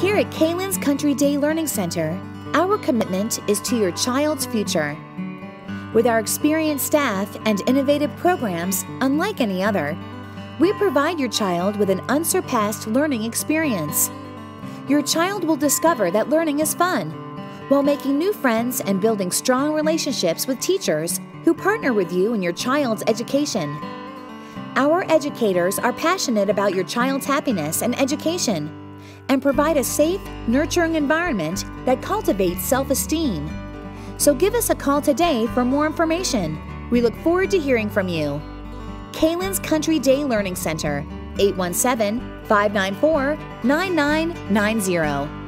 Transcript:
Here at Kalyn's Country Day Learning Center, our commitment is to your child's future. With our experienced staff and innovative programs unlike any other, we provide your child with an unsurpassed learning experience. Your child will discover that learning is fun while making new friends and building strong relationships with teachers who partner with you in your child's education. Our educators are passionate about your child's happiness and education and provide a safe, nurturing environment that cultivates self esteem. So give us a call today for more information. We look forward to hearing from you. Kalyn's Country Day Learning Center, 817 594 9990.